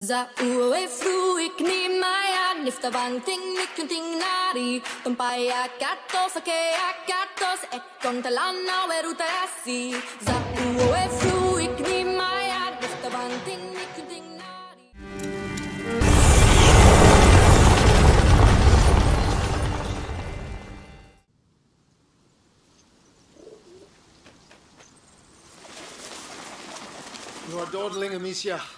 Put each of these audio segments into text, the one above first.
Za ue fru ik ni maya nifta bang ting nikunting nari. Tumpai akatos ake akatos ekon talana weruta asi Za ue fru ik ni maya nifta bang ting nikunting nari. You are dawdling, Amicia.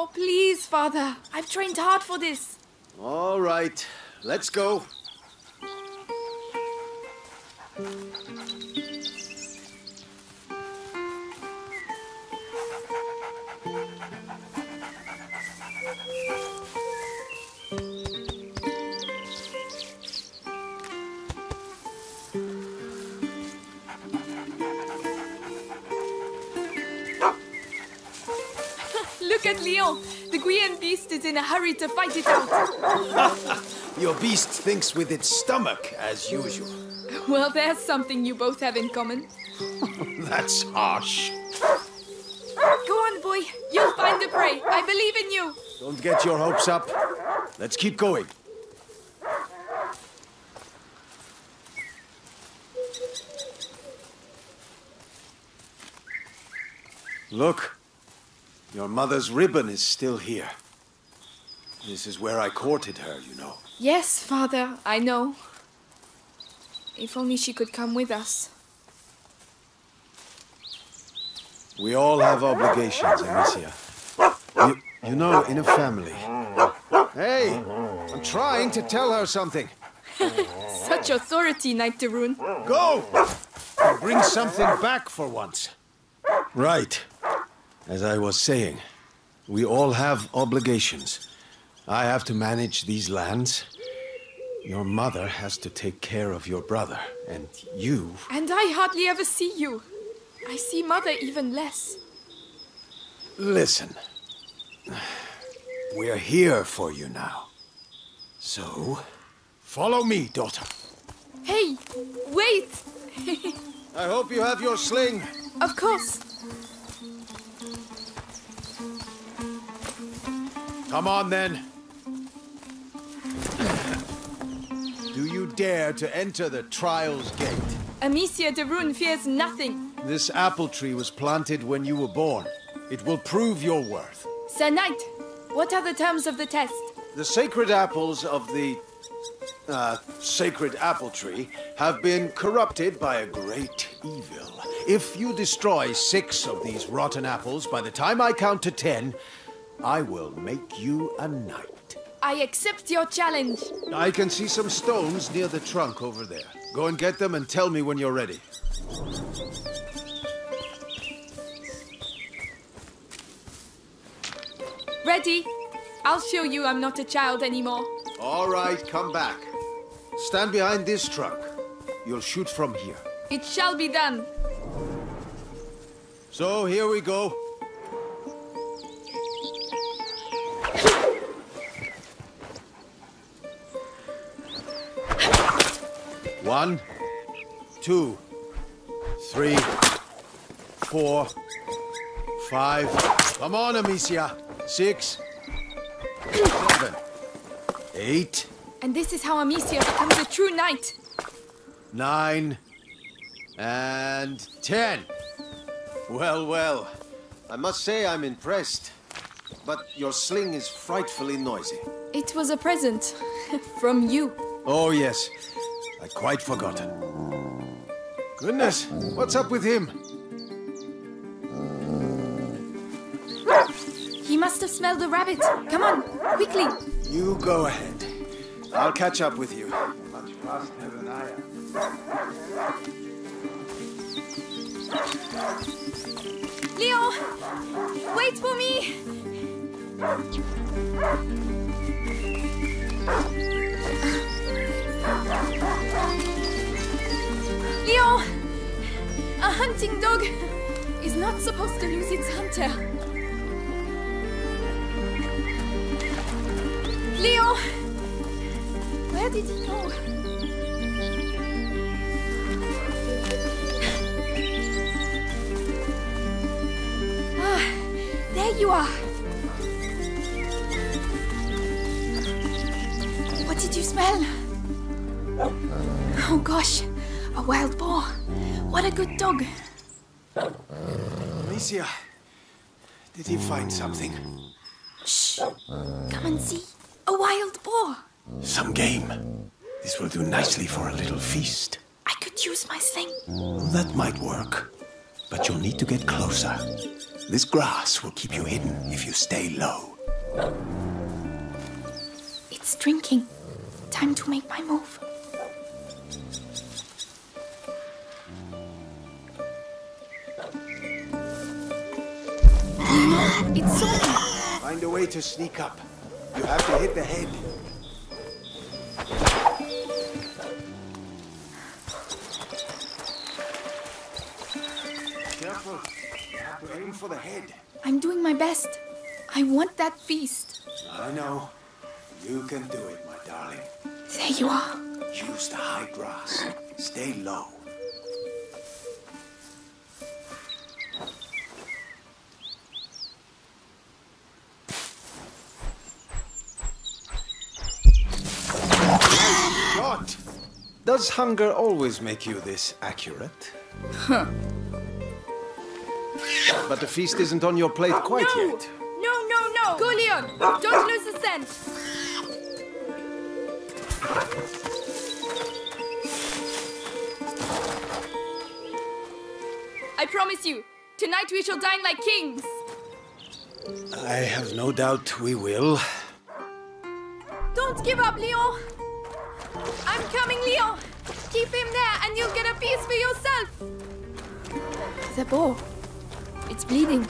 Oh, please, father. I've trained hard for this. All right, let's go. Look at Leon. The Guyenne beast is in a hurry to fight it out. Your beast thinks with its stomach, as usual. Well, there's something you both have in common. That's harsh. Go on, boy. You'll find the prey. I believe in you. Don't get your hopes up. Let's keep going. Look, your mother's ribbon is still here. This is where I courted her, you know. Yes, father, I know. If only she could come with us. We all have obligations, Amicia. You, you know, in a family. Hey, I'm trying to tell her something. Such authority, Knight de Rune. Go! And bring something back for once. Right. As I was saying, we all have obligations. I have to manage these lands. Your mother has to take care of your brother. And you. And I hardly ever see you. I see mother even less. Listen. We're here for you now. So, follow me, daughter. Hey, wait! I hope you have your sling. of course. Come on then. Do you dare to enter the Trials Gate? Amicia de Rune fears nothing. This apple tree was planted when you were born. It will prove your worth. Sir Knight, what are the terms of the test? The sacred apples of the uh, sacred apple tree have been corrupted by a great evil. If you destroy six of these rotten apples by the time I count to ten, I will make you a knight. I accept your challenge. I can see some stones near the trunk over there. Go and get them and tell me when you're ready. Ready? I'll show you I'm not a child anymore. All right, come back. Stand behind this trunk. You'll shoot from here. It shall be done. So here we go. One, two, three, four, five. Come on, Amicia. Six, seven, eight, And this is how Amicia becomes a true knight. nine, and ten. Well, well. I must say I'm impressed. But your sling is frightfully noisy. It was a present from you. Oh, yes. I'd quite forgotten. Goodness, what's up with him? He must have smelled a rabbit. Come on, quickly. You go ahead. I'll catch up with you. Much faster than I am. Leon, wait for me. Leon! A hunting dog is not supposed to lose its hunter. Leon! Where did he go? Ah, there you are. What did you smell? Oh gosh, a wild boar. What a good dog. Amicia, did he find something? Shh. Come and see. A wild boar. Some game. This will do nicely for a little feast. I could use my sling. That might work. But you'll need to get closer. This grass will keep you hidden if you stay low. It's drinking. Time to make my move. It's me. Find a way to sneak up. You have to hit the head. Careful. You have to aim for the head. I'm doing my best. I want that feast. I know. You can do it, my darling. There you are. Use the high grass. Stay low. Does hunger always make you this accurate? Huh. But the feast isn't on your plate quite no! yet. No, no, no! Go, Leon! Don't lose the scent! I promise you, tonight we shall dine like kings! I have no doubt we will. Don't give up, Leon! I'm coming, Leon! Keep him there and you'll get a piece for yourself! The boar. It's bleeding.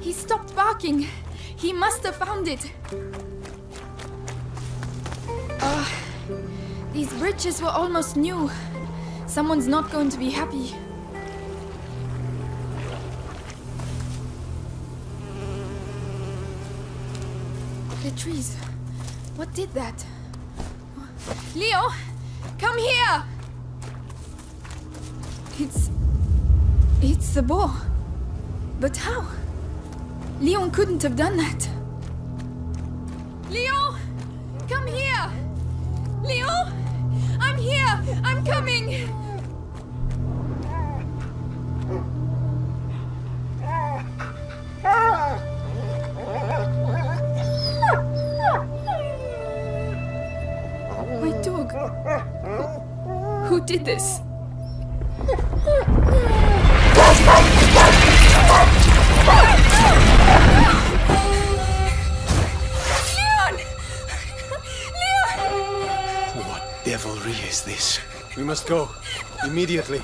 He stopped barking. He must have found it. Ah, these bridges were almost new. Someone's not going to be happy. The trees. What did that? Leo, come here! It's. It's the boar. But how? Leon couldn't have done that. Leo! Come here! Leo! I'm here! I'm coming! My dog. Who did this? Leon! Leon! What devilry is this? We must go. Immediately.